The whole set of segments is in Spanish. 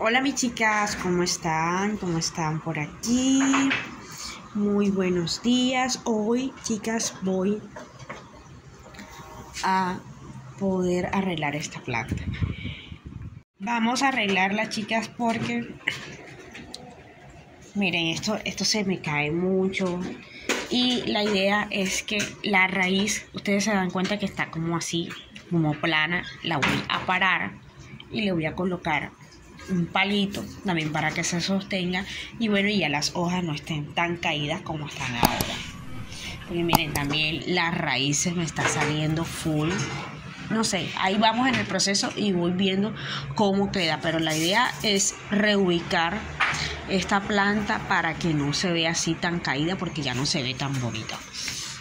Hola mis chicas, ¿cómo están? ¿Cómo están por aquí? Muy buenos días. Hoy, chicas, voy a poder arreglar esta planta. Vamos a arreglarla, chicas, porque miren, esto, esto se me cae mucho. Y la idea es que la raíz, ustedes se dan cuenta que está como así, como plana. La voy a parar y le voy a colocar un palito también para que se sostenga y bueno, y ya las hojas no estén tan caídas como están ahora. Porque miren, también las raíces me está saliendo full. No sé, ahí vamos en el proceso y voy viendo cómo queda, pero la idea es reubicar esta planta para que no se vea así tan caída porque ya no se ve tan bonita.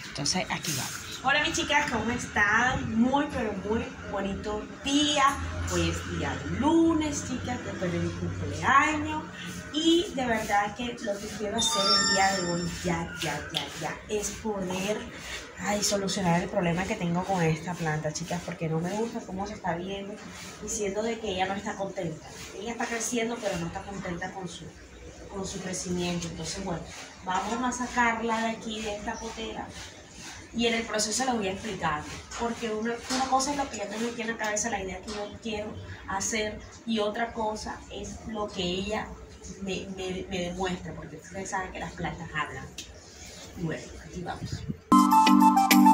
Entonces, aquí vamos. Hola mis chicas, ¿cómo están? Muy pero muy bonito día. Hoy es día lunes, chicas, después de mi cumpleaños. Y de verdad que lo que quiero hacer el día de hoy, ya, ya, ya, ya, es poder ay, solucionar el problema que tengo con esta planta, chicas, porque no me gusta cómo se está viendo, diciendo de que ella no está contenta. Ella está creciendo, pero no está contenta con su, con su crecimiento. Entonces, bueno, vamos a sacarla de aquí, de esta potera y en el proceso lo voy a explicar, porque una, una cosa es lo que yo tengo aquí en la cabeza, la idea que yo quiero hacer, y otra cosa es lo que ella me, me, me demuestra, porque ustedes saben que las plantas hablan. Bueno, aquí vamos.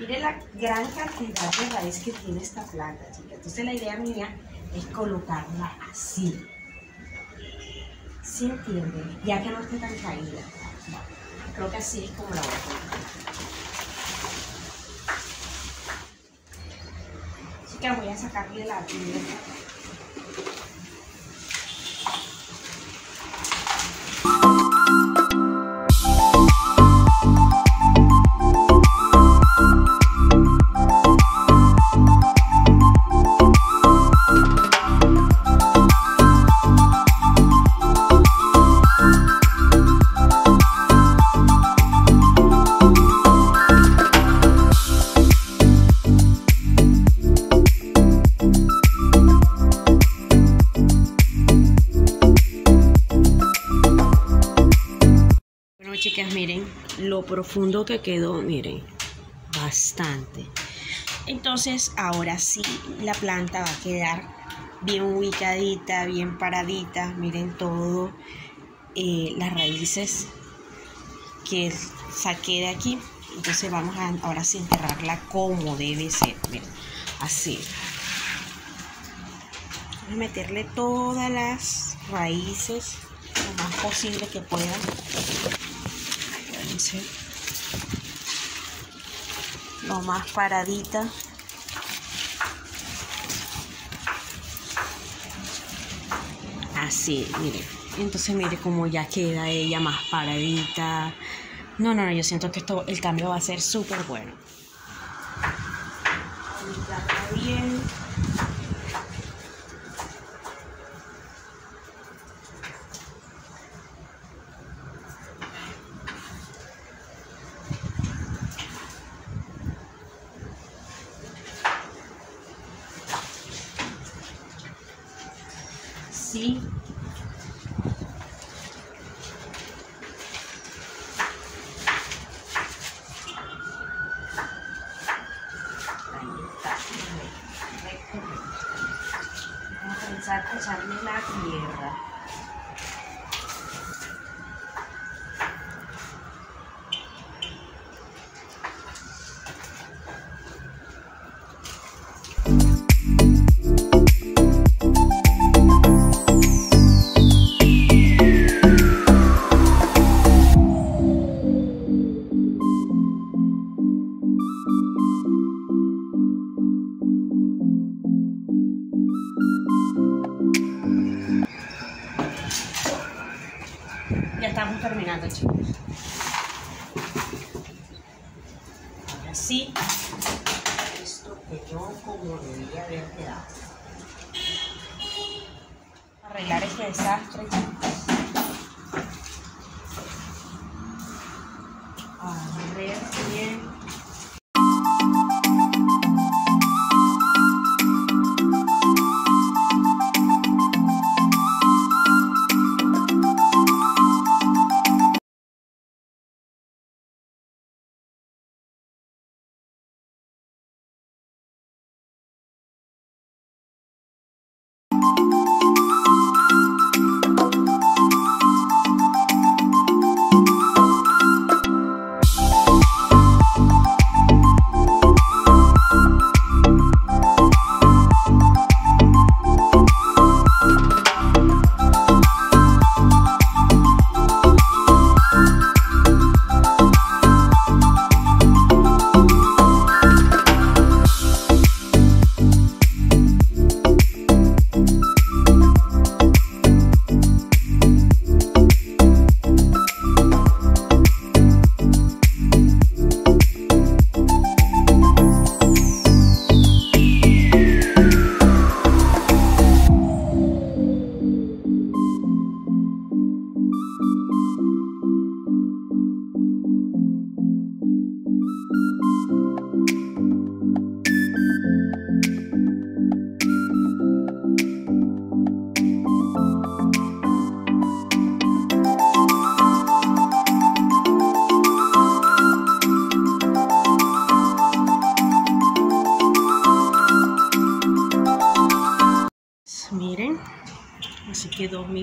Miren la gran cantidad de raíz que tiene esta planta, chicas. Entonces la idea mía es colocarla así. ¿Sí entienden? Ya que no esté tan caída. Creo que así es como la voy a colocar. Chicas, voy a sacarle la tierra. Miren lo profundo que quedó, miren, bastante. Entonces, ahora sí, la planta va a quedar bien ubicadita, bien paradita. Miren todo, eh, las raíces que saqué de aquí. Entonces, vamos a ahora sí enterrarla como debe ser. Miren, así. Vamos a meterle todas las raíces lo más posible que pueda. Acuérdense. Lo más paradita. Así, mire. Entonces mire cómo ya queda ella más paradita. No, no, no, yo siento que esto, el cambio va a ser súper bueno. Bien. Está. Correcto. Vamos a comenzar a echarle la tierra. Terminando, chicos. Ahora sí, esto quedó como debería haber quedado. Arreglar este desastre.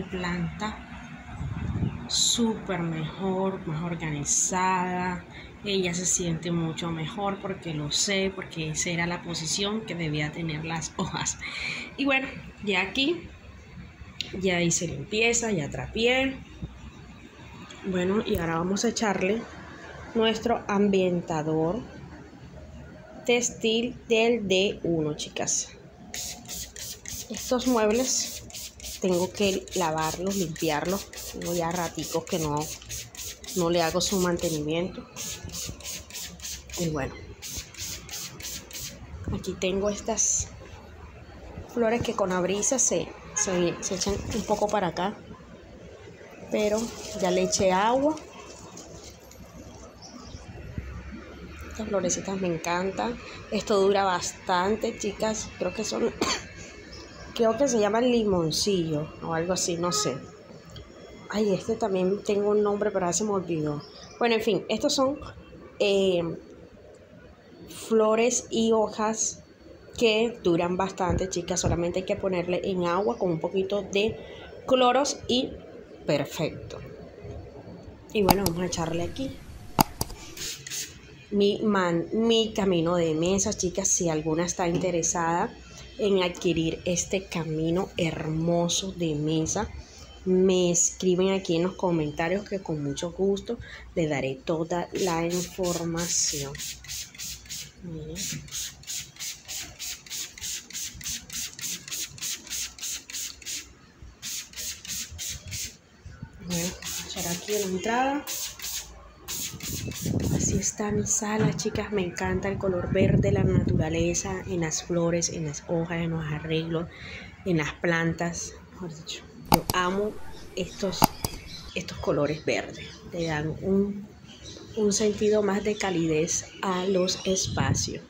Planta súper mejor, más organizada. Ella se siente mucho mejor porque lo sé, porque esa era la posición que debía tener las hojas. Y bueno, ya aquí, ya hice limpieza, ya trapié. Bueno, y ahora vamos a echarle nuestro ambientador textil del D1, chicas. Estos muebles tengo que lavarlos, limpiarlos. Tengo ya raticos que no, no le hago su mantenimiento. Y bueno, aquí tengo estas flores que con la brisa se, se, se echan un poco para acá. Pero ya le eché agua. Estas florecitas me encantan. Esto dura bastante, chicas. Creo que son creo que se llama limoncillo o algo así, no sé. Ay, este también tengo un nombre, pero se me olvidó. Bueno, en fin, estos son eh, flores y hojas que duran bastante, chicas. Solamente hay que ponerle en agua con un poquito de cloros y perfecto. Y bueno, vamos a echarle aquí mi, man, mi camino de mesa, chicas. Si alguna está interesada en adquirir este camino hermoso de mesa, me escriben aquí en los comentarios que con mucho gusto le daré toda la información. Miren. A echar aquí la entrada. Así está mi sala, chicas. Me encanta el color verde, la naturaleza, en las flores, en las hojas, en los arreglos, en las plantas. Mejor dicho, yo amo estos, estos colores verdes. Le dan un, un sentido más de calidez a los espacios.